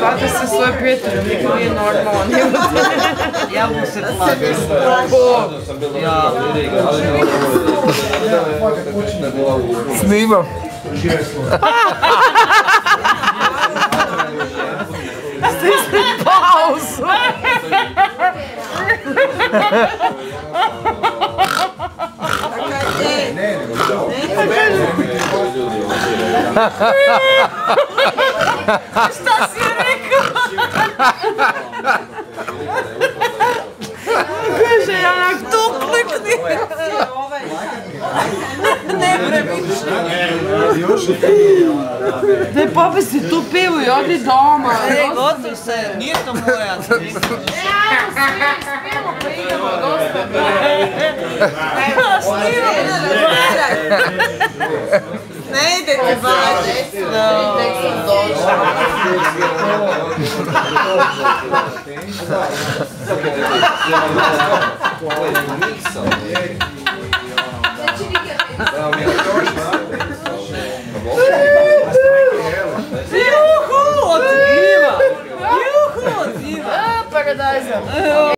Svaka se svoje prijatelje, niko nije normalan. Ja mu se plaćam. Ja, Snimam. Stisni pauzu. Šta si rekao? Kaže, ja onak tu klikni. Ne previše. Daj popisi tu pivu i odi doma. E, gotovo se, nije to moja. Ne ide ti baš. Ah, paradise!